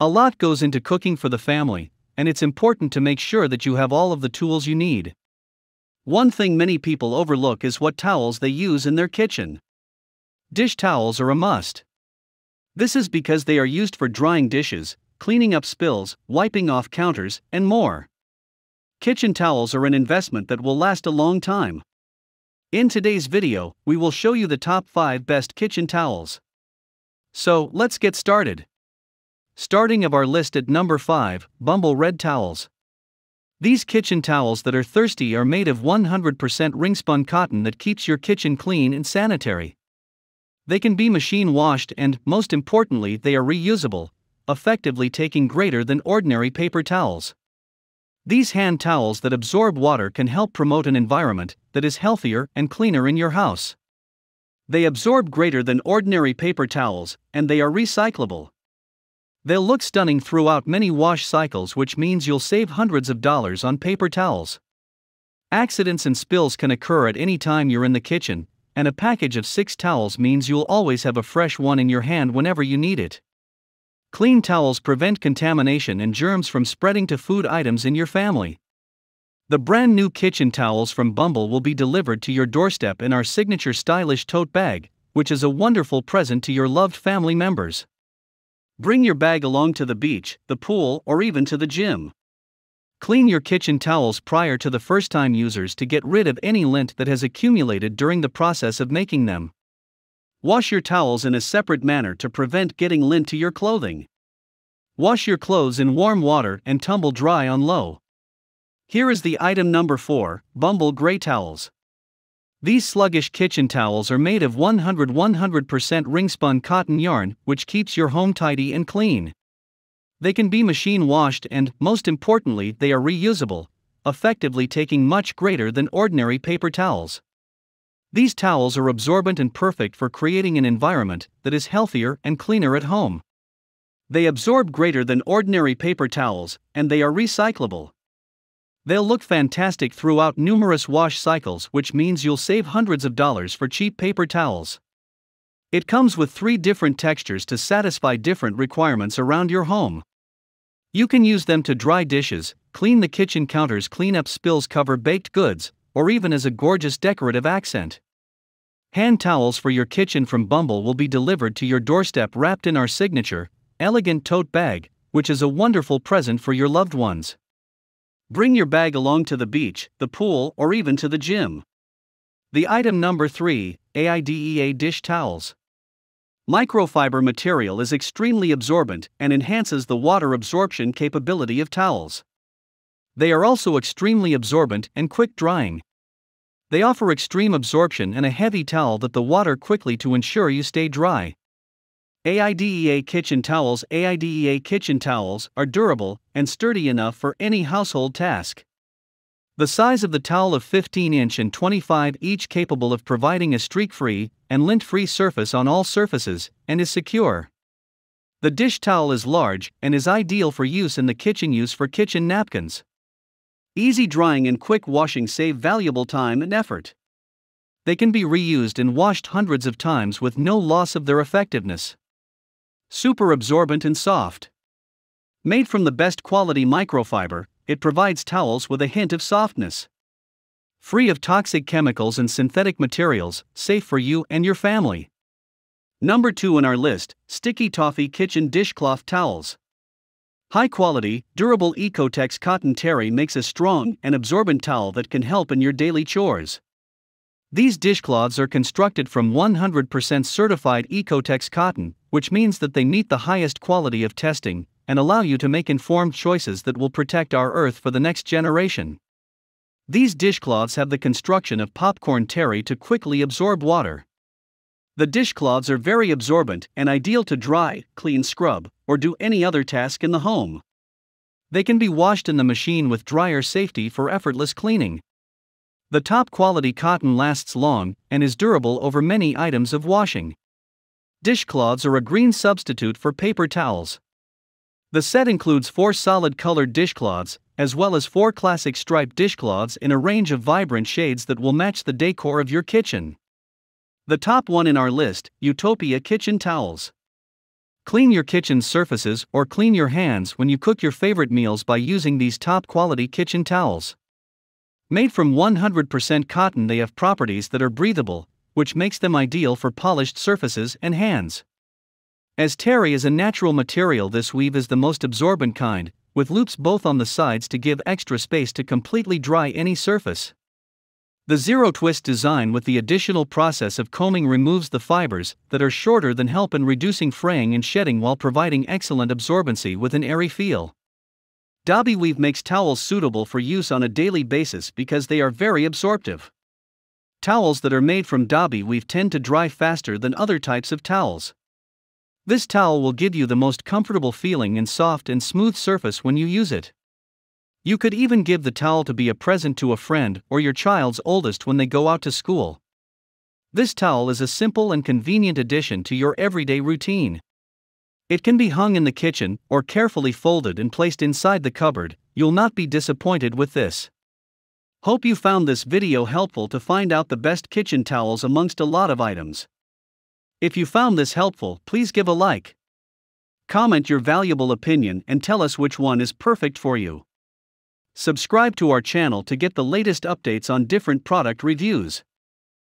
A lot goes into cooking for the family, and it's important to make sure that you have all of the tools you need. One thing many people overlook is what towels they use in their kitchen. Dish towels are a must. This is because they are used for drying dishes, cleaning up spills, wiping off counters, and more. Kitchen towels are an investment that will last a long time. In today's video, we will show you the top 5 best kitchen towels. So, let's get started. Starting of our list at number 5, Bumble Red Towels. These kitchen towels that are thirsty are made of 100% ring-spun cotton that keeps your kitchen clean and sanitary. They can be machine washed and, most importantly, they are reusable, effectively taking greater than ordinary paper towels. These hand towels that absorb water can help promote an environment that is healthier and cleaner in your house. They absorb greater than ordinary paper towels, and they are recyclable. They'll look stunning throughout many wash cycles, which means you'll save hundreds of dollars on paper towels. Accidents and spills can occur at any time you're in the kitchen, and a package of six towels means you'll always have a fresh one in your hand whenever you need it. Clean towels prevent contamination and germs from spreading to food items in your family. The brand new kitchen towels from Bumble will be delivered to your doorstep in our signature stylish tote bag, which is a wonderful present to your loved family members. Bring your bag along to the beach, the pool, or even to the gym. Clean your kitchen towels prior to the first time users to get rid of any lint that has accumulated during the process of making them. Wash your towels in a separate manner to prevent getting lint to your clothing. Wash your clothes in warm water and tumble dry on low. Here is the item number 4 Bumble Gray Towels. These sluggish kitchen towels are made of 100 100% ring-spun cotton yarn, which keeps your home tidy and clean. They can be machine washed and, most importantly, they are reusable, effectively taking much greater than ordinary paper towels. These towels are absorbent and perfect for creating an environment that is healthier and cleaner at home. They absorb greater than ordinary paper towels, and they are recyclable. They'll look fantastic throughout numerous wash cycles, which means you'll save hundreds of dollars for cheap paper towels. It comes with three different textures to satisfy different requirements around your home. You can use them to dry dishes, clean the kitchen counters, clean up spills, cover baked goods, or even as a gorgeous decorative accent. Hand towels for your kitchen from Bumble will be delivered to your doorstep wrapped in our signature, elegant tote bag, which is a wonderful present for your loved ones. Bring your bag along to the beach, the pool, or even to the gym. The item number 3 AIDEA Dish Towels. Microfiber material is extremely absorbent and enhances the water absorption capability of towels. They are also extremely absorbent and quick drying. They offer extreme absorption and a heavy towel that the water quickly to ensure you stay dry. AIDEA kitchen towels AIDEA kitchen towels are durable and sturdy enough for any household task. The size of the towel of 15 inch and 25 each capable of providing a streak-free and lint-free surface on all surfaces and is secure. The dish towel is large and is ideal for use in the kitchen use for kitchen napkins. Easy drying and quick washing save valuable time and effort. They can be reused and washed hundreds of times with no loss of their effectiveness. Super absorbent and soft. Made from the best quality microfiber, it provides towels with a hint of softness. Free of toxic chemicals and synthetic materials, safe for you and your family. Number 2 on our list Sticky Toffee Kitchen Dishcloth Towels. High quality, durable OEKO-TEX cotton terry makes a strong and absorbent towel that can help in your daily chores. These dishcloths are constructed from 100% certified OEKO-TEX cotton, which means that they meet the highest quality of testing and allow you to make informed choices that will protect our Earth for the next generation. These dishcloths have the construction of popcorn terry to quickly absorb water. The dishcloths are very absorbent and ideal to dry, clean, scrub, or do any other task in the home. They can be washed in the machine with dryer safety for effortless cleaning. The top quality cotton lasts long and is durable over many items of washing. Dishcloths are a green substitute for paper towels. The set includes four solid colored dishcloths, as well as four classic striped dishcloths in a range of vibrant shades that will match the decor of your kitchen. The top one in our list Utopia Kitchen Towels. Clean your kitchen surfaces or clean your hands when you cook your favorite meals by using these top quality kitchen towels. Made from 100% cotton, they have properties that are breathable, which makes them ideal for polished surfaces and hands. As terry is a natural material, this weave is the most absorbent kind, with loops both on the sides to give extra space to completely dry any surface. The zero twist design with the additional process of combing removes the fibers that are shorter than help in reducing fraying and shedding while providing excellent absorbency with an airy feel. Dobby Weave makes towels suitable for use on a daily basis because they are very absorptive. Towels that are made from Dobby Weave tend to dry faster than other types of towels. This towel will give you the most comfortable feeling and soft and smooth surface when you use it. You could even give the towel to be a present to a friend or your child's oldest when they go out to school. This towel is a simple and convenient addition to your everyday routine. It can be hung in the kitchen or carefully folded and placed inside the cupboard, you'll not be disappointed with this. Hope you found this video helpful to find out the best kitchen towels amongst a lot of items. If you found this helpful, please give a like. Comment your valuable opinion and tell us which one is perfect for you. Subscribe to our channel to get the latest updates on different product reviews.